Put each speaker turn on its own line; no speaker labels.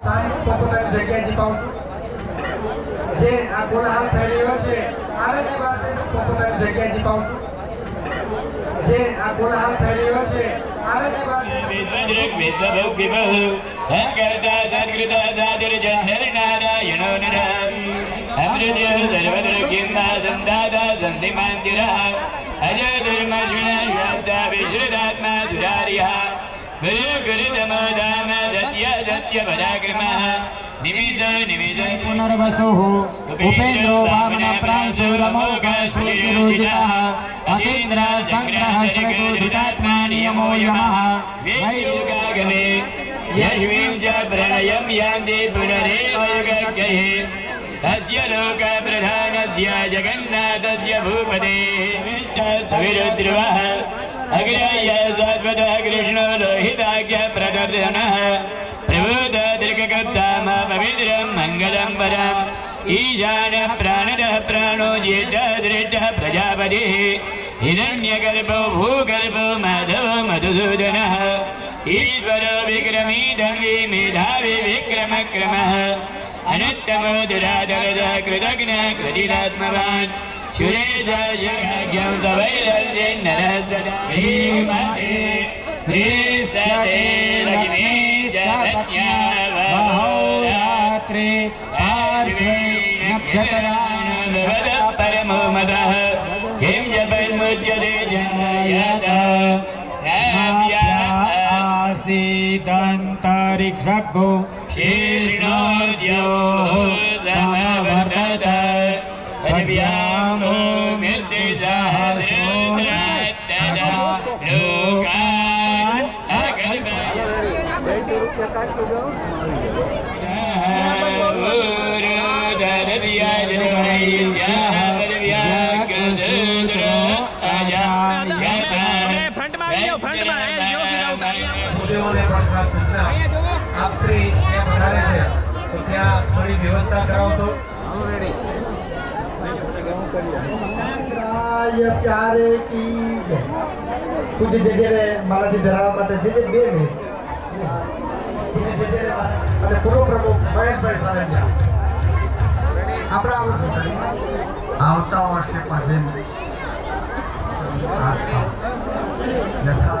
પોતપોતાની જગ્યાએ દીપાવશું જે આ કોલાહલ થઈ રહ્યો છે આનંદની વાત છે પોતપોતાની જગ્યાએ દીપાવશું જે આ કોલાહલ થઈ રહ્યો છે આનંદની વાત છે
વિસર્જક વિસર્જક વિભવ સંકર્તા સંકૃતા સાધુર જન, હરિ નારાયણો
નિરામ અમૃત્ય સર્વદ્ર ગીતા સંદાતા, સંધિ અજય ધર્મ જુના सत्यवजाग्रमः
निमिज निमिज पुनर्वसुः। उपेन्द्रो वामनप्रांशो रमोघसूर्यरोजितः अतीन्द्र सङ्ग्रह श्रगोधृतात्मा नियमो यमः। वैयोगागमे यस्मिं च प्रलयं यान्ति अग्रय शाश्वतः कृष्णो दीर्घकब्धा मा पवित्रम् मङ्गलम्बर ईशान प्राणदः प्राणो ये च दृढः प्रजापतिः। हिरण्यगर्भो भूगर्भो माधवो मधुसूदनः। ईश्वरो विक्रमी दमि मेधावी विक्रम क्रमः अनुत्तमो दुराधर कृतघ्नः कृतिरात्मवान् सुरेशं च वैल्ये नरीम च
बहोरात्रे पार्श्वे नक्षत्रान्
परमो मदः किं जपन्मुच्यते जनायत?
आसीदन्तरिक्षको
शीर्षोद्यो समवर्तत। पद्भ्यामो मृत्युसहस्रोत्तरा
થોડી વ્યવસ્થા કરાવશો
રાય પ્યારે કી જય. પૂજ્ય જે જેને માલાજી ધરાવવા માટે જે જે બે મિનિટ પૂજ્ય જે જેને અને પૂર્વ પ્રમુખ મહેશભાઈ સારંગિયા. આપણે આવતા વર્ષે પણ જેમ યથા